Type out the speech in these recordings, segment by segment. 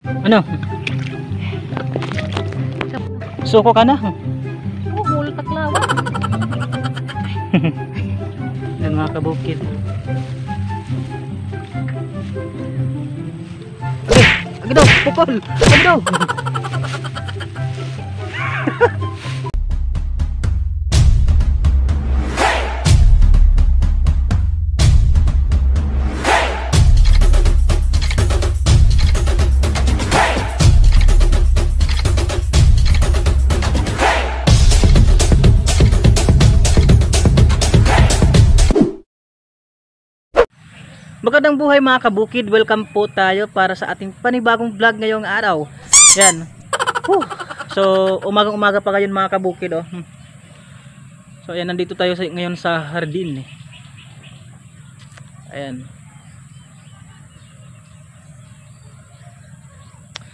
Ano? Suko ka na. Oh, hul taklawa. Yan mga kabukid. Agi daw, pukol. Agi daw. Magandang buhay mga kabukid. Welcome po tayo para sa ating panibagong vlog ngayong araw. Yan. Whew. So, umagang umaga pa ngayon mga kabukid. Oh. Hmm. So, ayan. Nandito tayo sa, ngayon sa hardin. Eh. Ayan.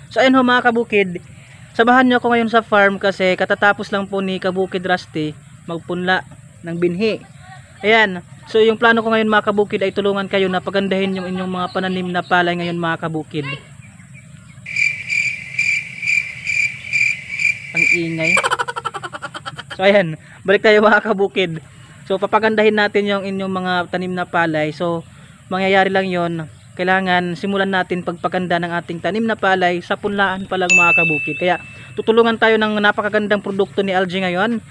So, ayan ho mga kabukid. Samahan nyo ako ngayon sa farm kasi katatapos lang po ni Kabukid Rusty magpunla ng binhi. Ayan. So yung plano ko ngayon mga kabukid ay tulungan kayo na pagandahin yung inyong mga pananim na palay ngayon mga kabukid. Ang ingay. So ayan, balik tayo mga kabukid. So papagandahin natin yung inyong mga tanim na palay. So mangyayari lang yon kailangan simulan natin pagpaganda ng ating tanim na palay sa punlaan pa lang mga kabukid. Kaya tutulungan tayo ng napakagandang produkto ni Algae ngayon.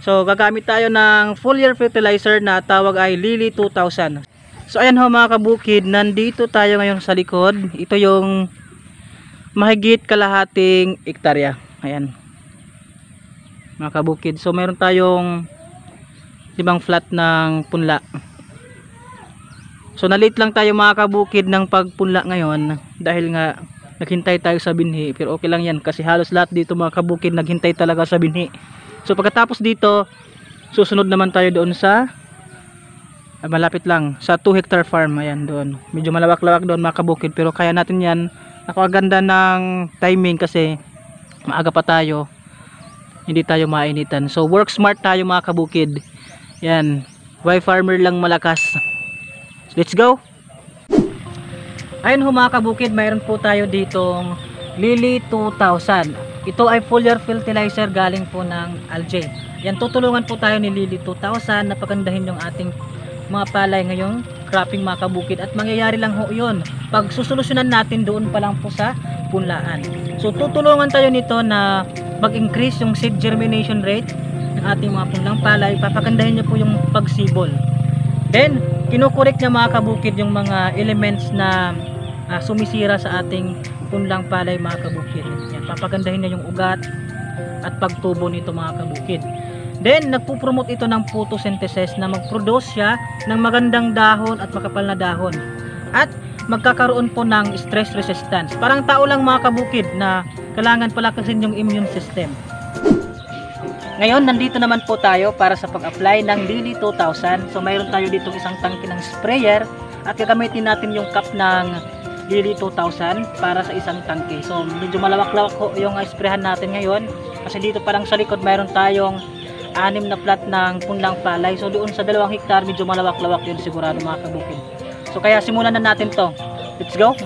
So gagamit tayo ng foliar fertilizer na tawag ay Lily 2000. So ayan ho mga kabukid, nandito tayo ngayon sa likod. Ito yung mahigit kalahating ektarya. Ayan. Mga kabukid. So meron tayong limang flat ng punla. So nalit lang tayo mga kabukid ng pagpunla ngayon dahil nga naghintay tayo sa binhi. Pero okay lang yan kasi halos lahat dito mga kabukid naghintay talaga sa binhi. So pagkatapos dito, susunod naman tayo doon sa ah, malapit lang sa 2 hectare farm ayan doon. Medyo malawak-lawak doon mga kabukid pero kaya natin 'yan. Nakakaganda ng timing kasi maaga pa tayo. Hindi tayo mainitan. So work smart tayo mga kabukid. Yan. Why farmer lang malakas. Let's go. Ayun ho mga kabukid, mayroon po tayo ditong Lily 2000. Ito ay foliar fertilizer galing po ng Algae. Yan, tutulungan po tayo ni Lily 2000 na pagandahin yung ating mga palay ngayong cropping mga kabukid. At mangyayari lang ho yun. Pag susolusyonan natin doon pa lang po sa punlaan. So tutulungan tayo nito na mag-increase yung seed germination rate ng ating mga punlang palay. Papagandahin niyo po yung pagsibol. Then, kinukorek niya mga kabukid yung mga elements na ah, sumisira sa ating punlang palay mga kabukid. Yan, papagandahin niya yung ugat at pagtubo nito mga kabukid. Then, nagpo-promote ito ng photosynthesis na mag-produce siya ng magandang dahon at makapal na dahon. At magkakaroon po ng stress resistance. Parang tao lang mga kabukid na kailangan palakasin yung immune system. Ngayon, nandito naman po tayo para sa pag-apply ng Lily 2000. So, mayroon tayo dito isang tangke ng sprayer at gagamitin natin yung cup ng nearly 2,000 para sa isang tangke. So medyo malawak-lawak ho yung ah, sprayhan natin ngayon kasi dito parang sa likod mayroon tayong anim na plat ng punlang palay. So doon sa dalawang hektar medyo malawak-lawak yun sigurado mga kabukid. So kaya simulan na natin to. Let's go!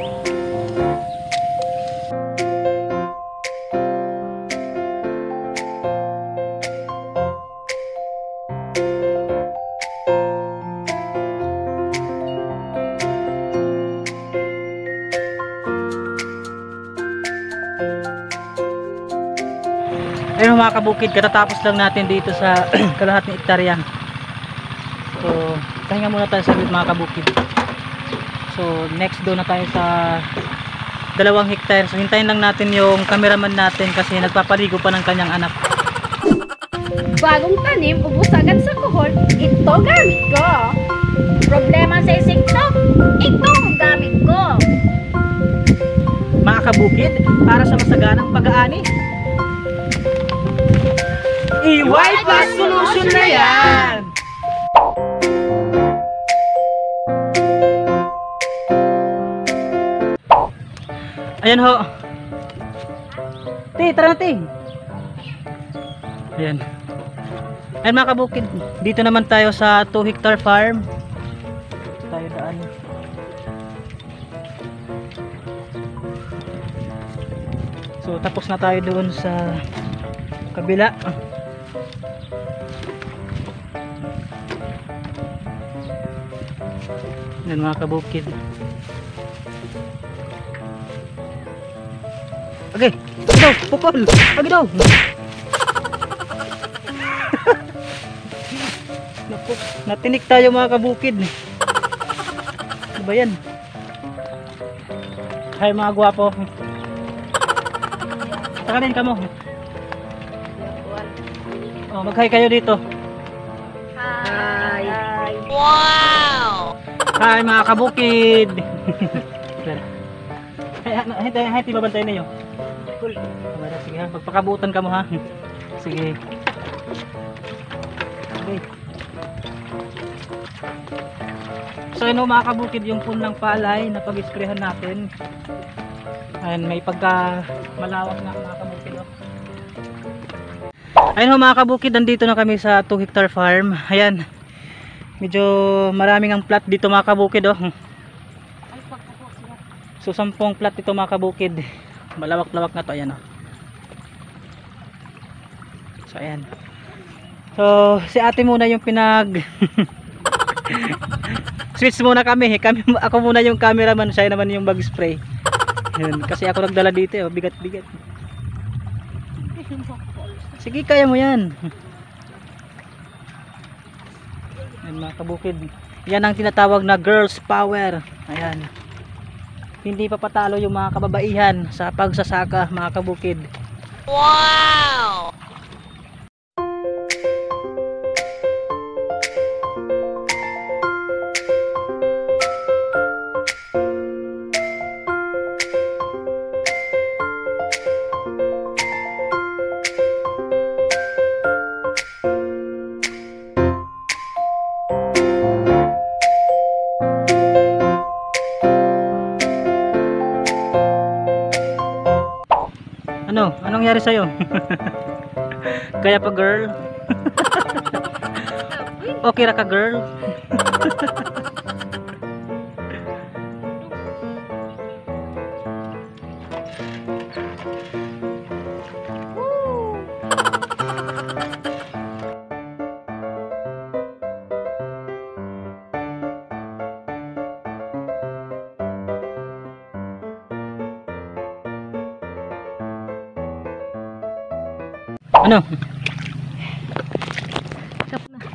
Ayun mga kabukid, katatapos lang natin dito sa kalahat ng iktarya. So, pahinga muna tayo sa mga kabukid. So, next doon na tayo sa dalawang hektar. So, hintayin lang natin yung cameraman natin kasi nagpapaligo pa ng kanyang anak. Bagong tanim, ubus agad sa kuhol. Ito gamit ko. Problema sa insekto, ito ang gamit ko. Mga kabukid, para sa masaganang pag-aani. Iwipa solution na yan! Ayan ho. Ti, tara na ti. Ayan. Ayan mga kabukid. Dito naman tayo sa 2 hectare farm. Tayo daan. So tapos na tayo doon sa kabila. Ayan mga kabukid. Okay, agi daw, pukol. Agi daw. Naku, natinik tayo mga kabukid. Ano ba yan? Hay mga gwapo. Saka din kamo. Oh, mag-hi kayo dito. Hi! Hi mga kabukid. Hay, hay, hay, hay, ti babantay niyo. Cool. Sige ha, magpakabutan ka mo ha. Sige. Okay. So yun mga kabukid yung punlang palay na pag-isprehan natin. Ayan, may pagka malawak na mga kabukid. Oh. Ayun ho mga kabukid, nandito na kami sa 2 hectare farm. Ayan. Medyo maraming ang plat dito mga kabukid oh. So 10 plat dito mga kabukid. Malawak-lawak na to ayan oh. So ayan. So si ate muna yung pinag Switch muna kami. Kami ako muna yung cameraman, siya naman yung mag-spray. Yun, kasi ako nagdala dito, eh, bigat-bigat. Sige, kaya mo 'yan. Ayan mga kabukid. Yan ang tinatawag na girls power. Ayan. Hindi pa patalo yung mga kababaihan sa pagsasaka mga kabukid. Ano? Anong nangyari sa'yo? Kaya pa girl? okay ra ka girl? Ano? Na.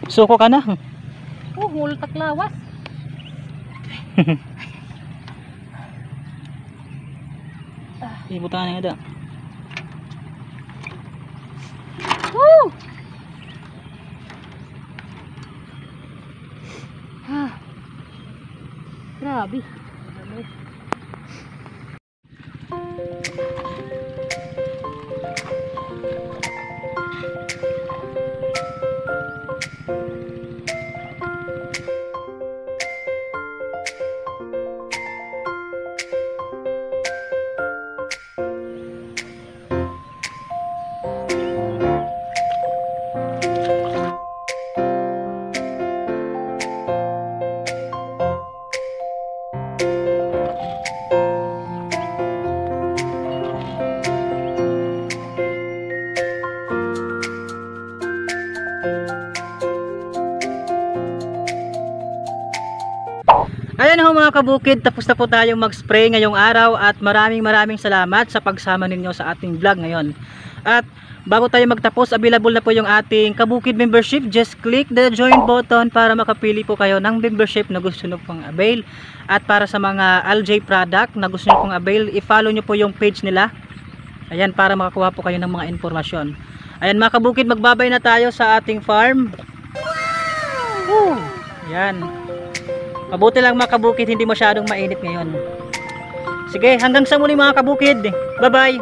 Suko ka na? Oh, multak lawas. Ibutan nga da. Woo! Ah. Grabe. Ayan ho mga kabukid, tapos na po tayong mag-spray ngayong araw at maraming maraming salamat sa pagsama ninyo sa ating vlog ngayon. At bago tayo magtapos, available na po yung ating Kabukid membership. Just click the join button para makapili po kayo ng membership na gusto nyo pong avail. At para sa mga LJ product na gusto nyo pong avail, i-follow nyo po yung page nila. Ayan, para makakuha po kayo ng mga informasyon. Ayan mga kabukid, magbabay na tayo sa ating farm. Woo! Ayan. Mabuti lang mga kabukid, hindi masyadong mainit ngayon. Sige, hanggang sa muli mga kabukid. Bye-bye.